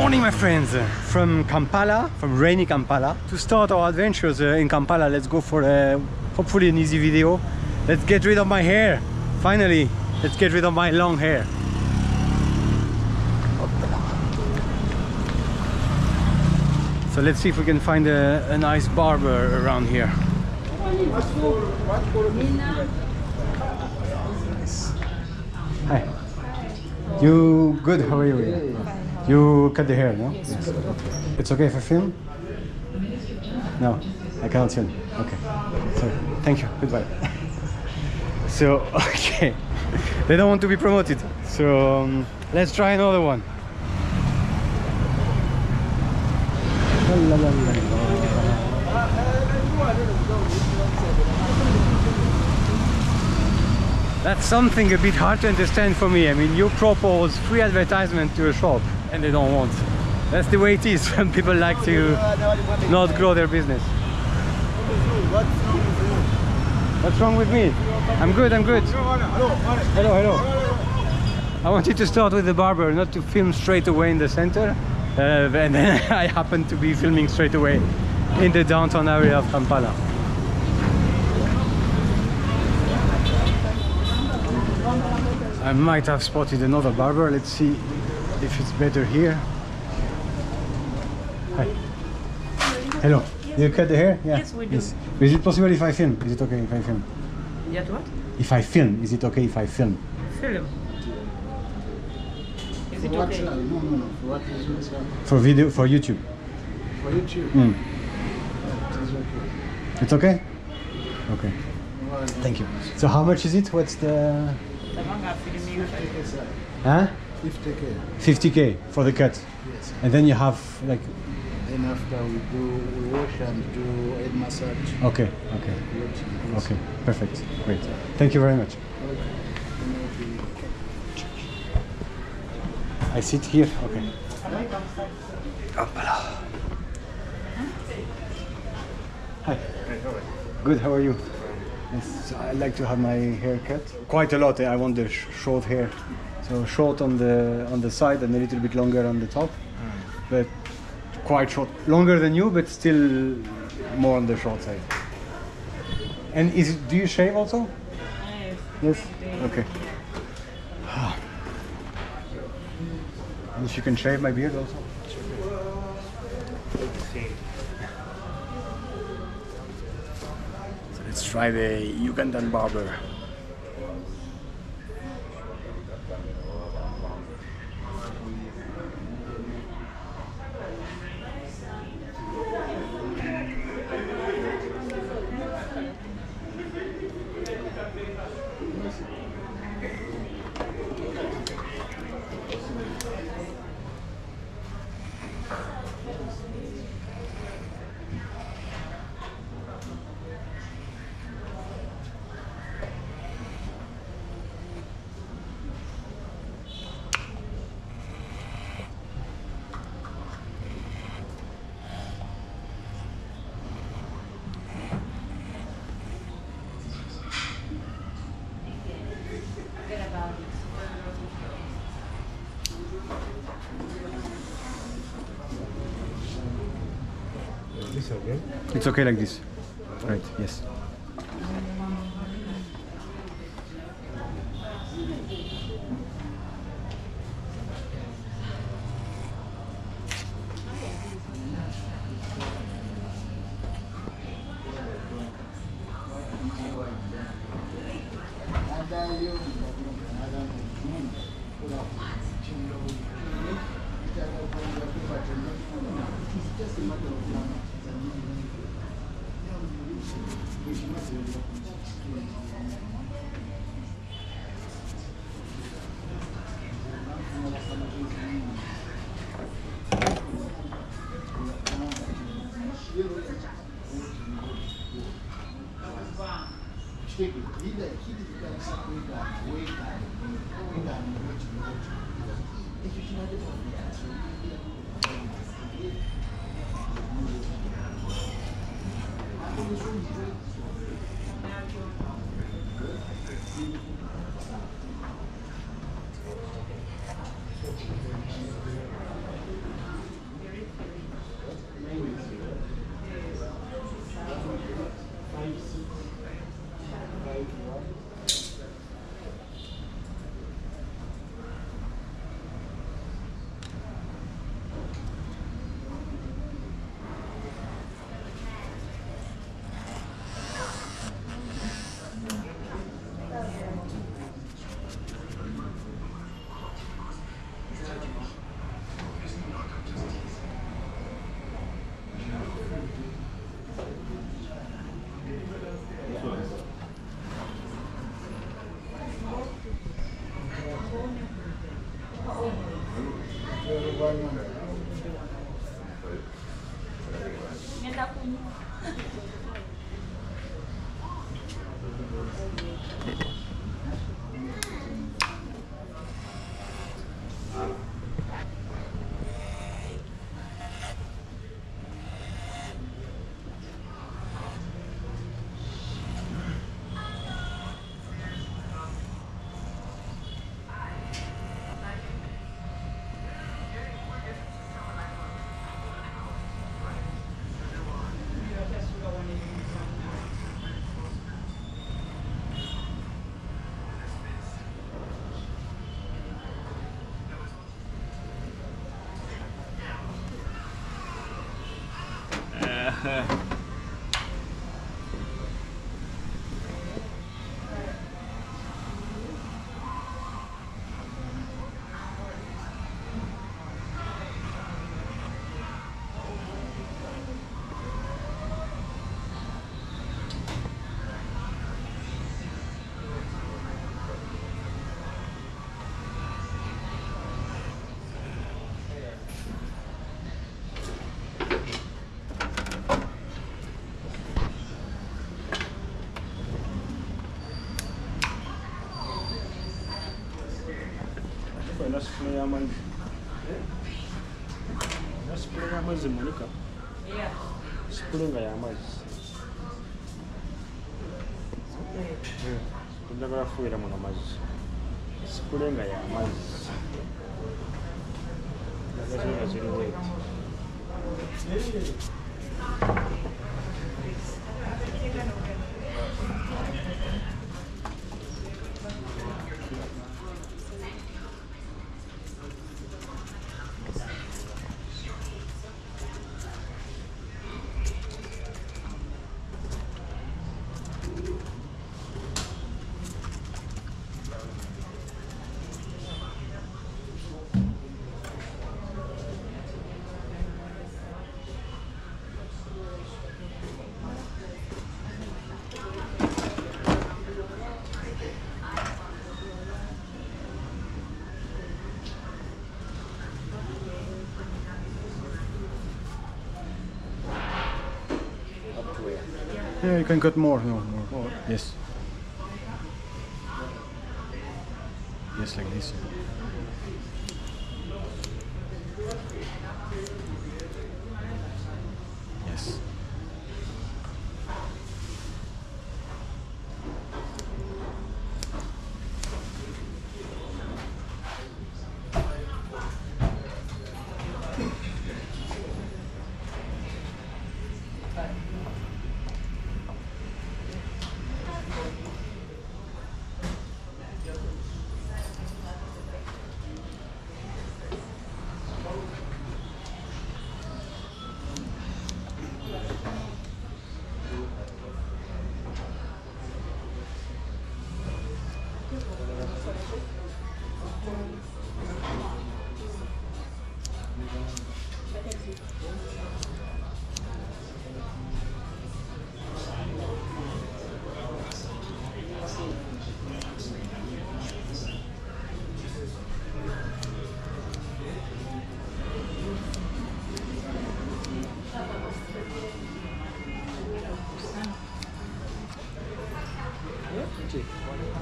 morning, my friends, from Kampala, from rainy Kampala. To start our adventures uh, in Kampala, let's go for uh, hopefully an easy video. Let's get rid of my hair. Finally, let's get rid of my long hair. So let's see if we can find a, a nice barber around here. Hi. You good? How are you? You cut the hair, no? Yes. It's okay if I film? No, I cannot film. Okay. Sorry. Thank you. Goodbye. so, okay. They don't want to be promoted. So, um, let's try another one. That's something a bit hard to understand for me. I mean, you propose free advertisement to a shop and they don't want. That's the way it is when people like to not grow their business. What's wrong with me? I'm good, I'm good. Hello, hello. I wanted to start with the barber, not to film straight away in the center. Uh, and then I happened to be filming straight away in the downtown area of Kampala. I might have spotted another barber. Let's see if it's better here. Hi. Hello. You cut the hair? Yeah. Yes, we do. Is it possible if I film? Is it okay if I film? Yet what? If I film, is it okay if I film? Film. Is it okay? No, no, no. For what is it? For video, for YouTube. For YouTube. Mm. It is okay. It's okay? Okay. Thank you. So how much is it? What's the... Tabanga filming. 50k, sir. Huh? 50k. 50k for the cut. Yes. And then you have like... Then after we do, we wash and do head massage. Okay, okay, Good. okay. Perfect. Great. Thank you very much. I sit here. Okay. Kampala. Hi. Good. How are you? Yes, I like to have my hair cut. Quite a lot. eh, I want the sh- short hair, so short on the on the side and a little bit longer on the top, hmm. but quite short. Longer than you, but still more on the short side. And is it, do you shave also? Yes. Okay. And if you can shave my beard also. So let's try the Ugandan barber. It's okay like this. Right. Yes. Ina sifuna y'amazzi. Ina sifuna Monica. Yeah. Sifuna nga y'amazzi. Njagala kufuuyira muno mazzi. Sifuna nga y'amazzi. Nga ziri Yeah, you can cut more. No, more. Yes,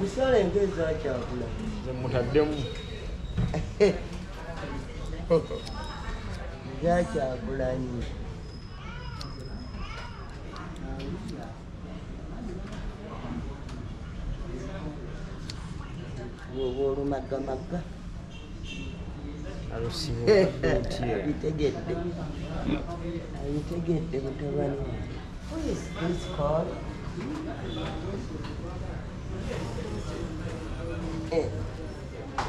misala engezakyagula mutaddemu. Zakyagulanyi bwoba olumaggamagga abitegedde abitegedde mutabani wange. Who is this called? Eh.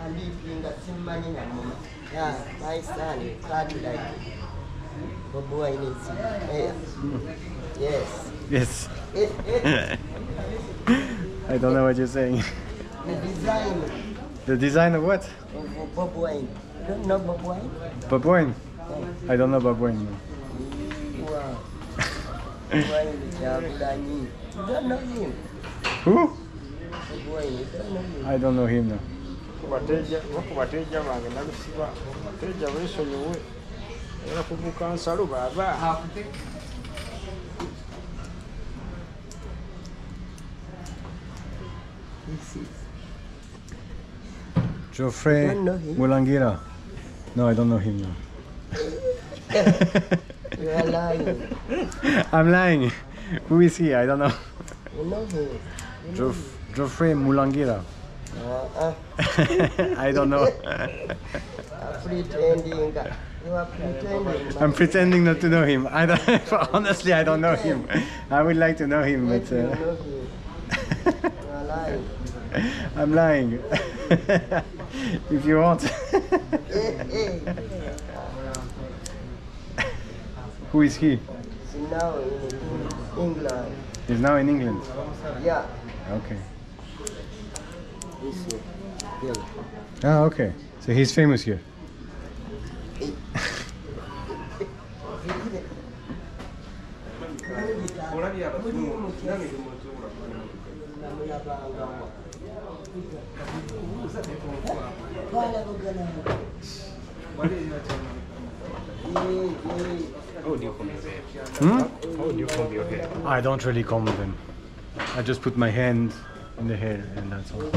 Alipinga simmanyi namuma. Yeah, my son, you like it. Bobi Wine is here. Yes. Yes. I don't know what you're saying. The design The design of what? of Bob Wine. You don't know Bob Wine? Babuine? Oh. I don't know Babuine. No. Wow. Wine Kyagulanyi. You don't know him. Who? Bob Wine, you don't know him. I don't know him. No. kubateja bakubateja bange nalusiba abateja beesonyiwe era kubuka nsalo baaba This is. Geoffrey Don't know. Mulangira. No, I don't know him. No. You are lying. I'm lying. Who is he? I don't know. You know him. You Geoff- Geoffrey Mulangira. Uh-uh. I don't know. Uh, pretending. You are pretending. I'm pretending not to know him. I don't, honestly, I don't know him. I would like to know him, Yes, but uh, know him. You are lying. I'm lying. if you want. Hey, hey. Who is he? He's now in England. He's now in England. Yeah. Okay. This is girl. Ah, okay. So he's famous here. How do you comb your hair? Hmm? How do you comb your hair? I don't really comb them. I just put my hand in the hair and that's all.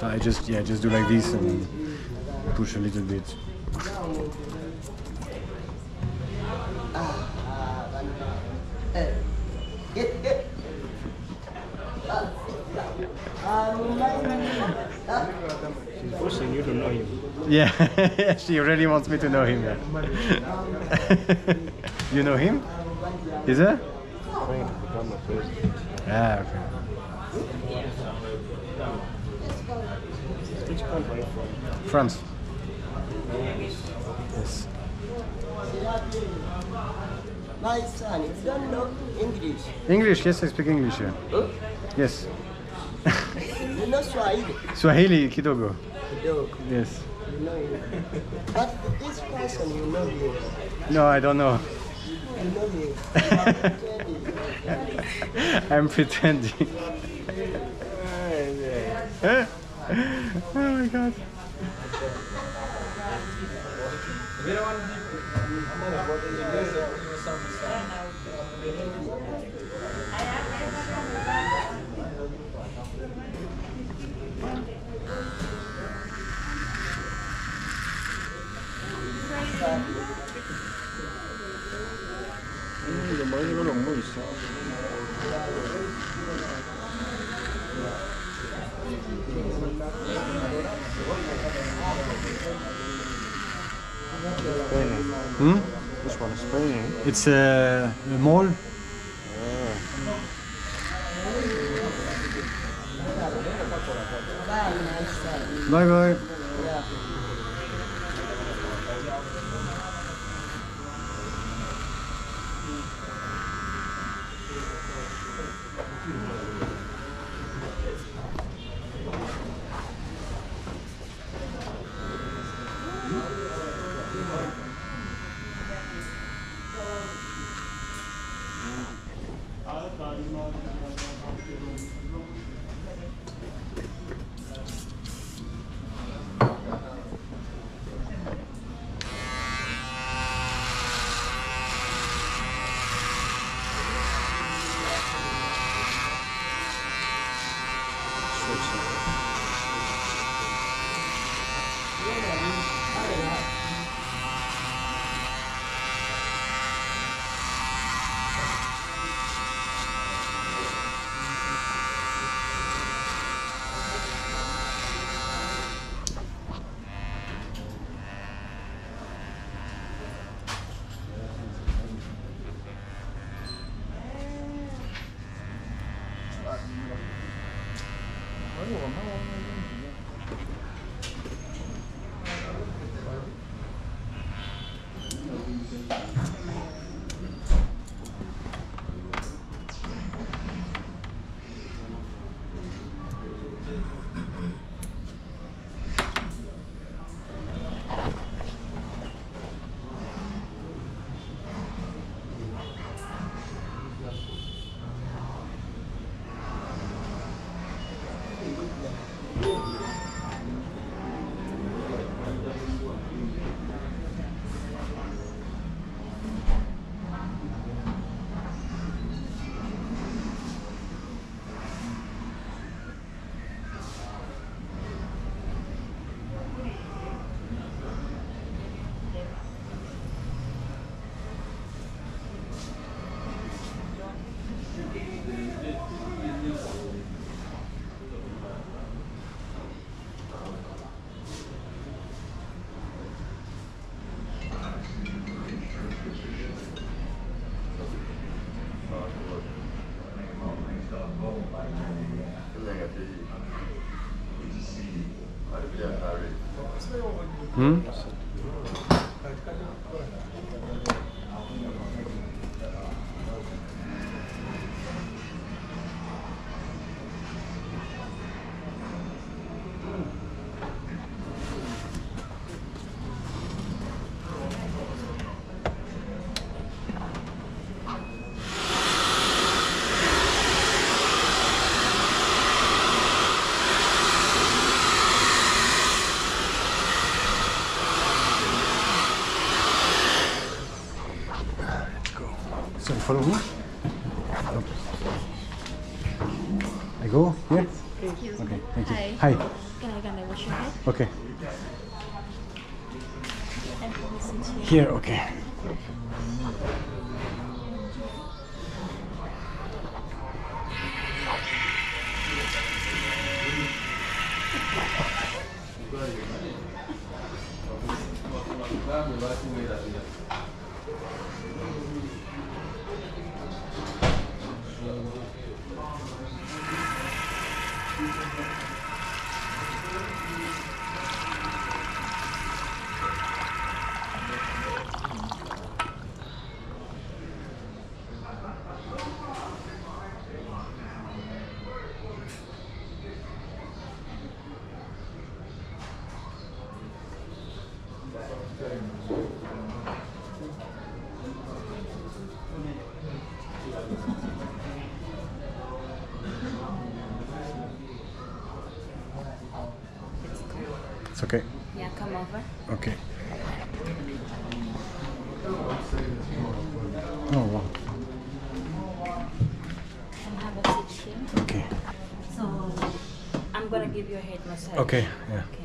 So I just yeah just do like this and push a little bit. She's forcing you to know him. Yeah, she really wants me to know him. Yeah. you know him? Is it? Trying to become a president. Ah, okay. Which country are from? France. Yes. My son, you don't know English. English? Yes, I speak English. Yeah. Yes. You know Swahili. Swahili kidogo. Dog, Yes. you know him. But this person, you know him. No, I don't know. You know him. I'm pretending. oh my god. 이거 많이 그런 거 있어. Hmm? This one is spinning. It's uh, a mole. Bye bye. Hmm? So follow me. I go here. Excuse. Okay, thank you. Hi. Hi. Can I can I wash your head? Okay. And can we sit here? Here. Okay. Okay. Yeah, come over. Okay. Oh wow. And have a seat here. Okay. So I'm gonna give you a head massage. Okay. Yeah. Okay.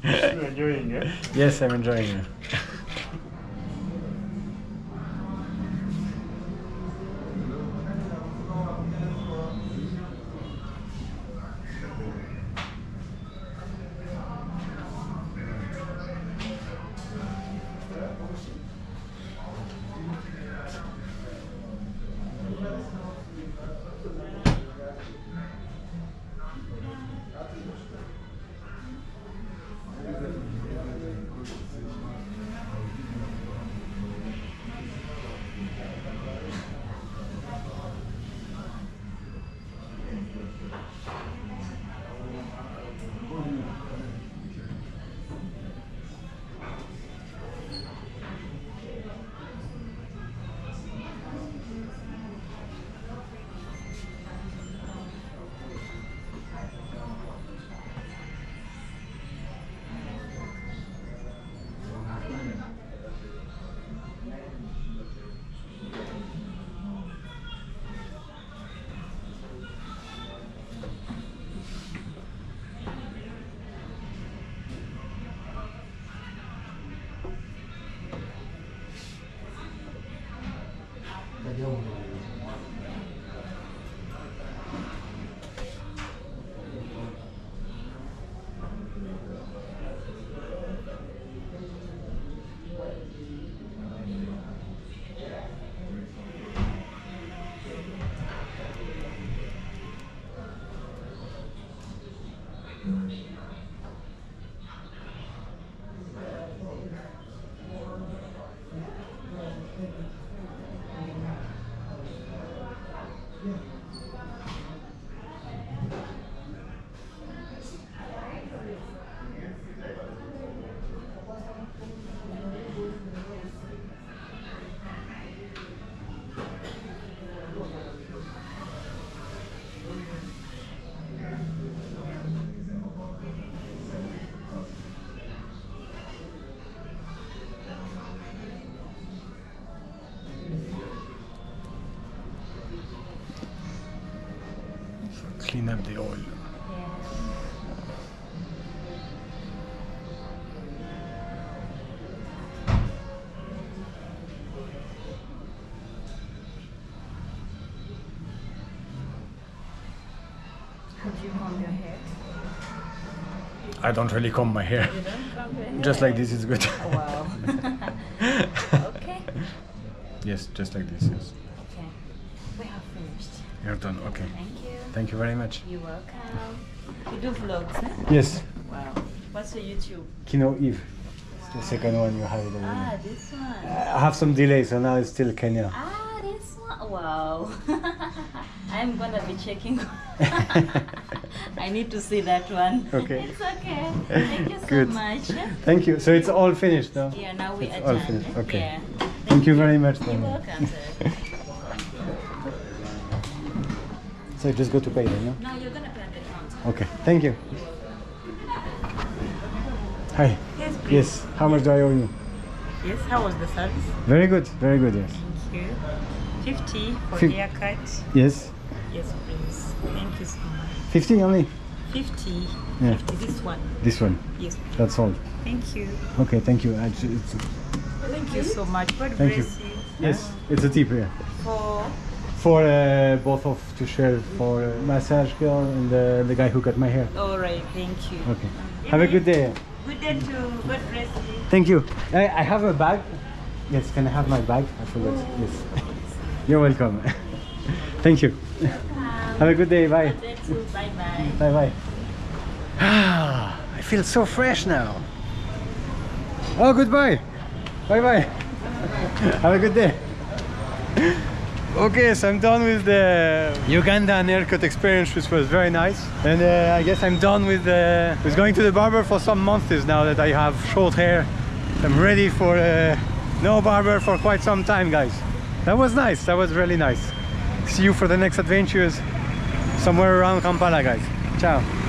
Still enjoying it. Yes, I'm enjoying it. The oil. comb your hair? I don't really comb my hair. You don't comb your hair? Just like this is good. Wow. okay. yes, just like this. Yes. Okay. We have finished. You're done. Okay. Thank you. Thank you very much. You're welcome. You do vlogs, eh? Yes. Wow. What's your YouTube? Kino Yves. It's the second one you have already. Ah, this one. I have some delay, so now it's still Kenya. Ah, this one. Wow. I'm gonna be checking. I need to see that one. Okay. It's okay. Thank you so Good. much. Thank you. So it's all finished now. Yeah, now we It's are all done. finished. Okay. Yeah. Thank you very much. You're welcome, So just go to pay then, no? now you're gonna pay at the counter. Okay. Thank you. Hi. Yes, please. Yes. How much do I owe you? Yes, how was the service? Very good. Very good. Yes. Thank you. 50 for Fif- haircut. Yes. Yes, please. Thank you so much. Fifty only. 50. Yeah. 50, this one. This one. Yes, please. That's all. Thank you. Okay. Thank you. Thank you so much. God Thank you. bless you. yes. It's a tip here. For For uh, both of to share for uh, massage girl and uh, the guy who cut my hair. all right. Thank you. Okay. Have a good day. Good day too. God bless you. Thank you. I, I have a bag. Yes, can I have my bag? I forgot. Yes. You're welcome. Thank you. Have a good day. Bye. Good Day two. Bye bye. Bye bye. Ah, I feel so fresh now. Oh, goodbye. Bye bye. Have a good day. Okay, so I'm done with the Ugandan haircut experience, which was very nice. And uh, I guess I'm done with, uh, with going to the barber for some months now that I have short hair. I'm ready for uh, no barber for quite some time, guys. That was nice. That was really nice. See you for the next adventures somewhere around Kampala, guys. Ciao.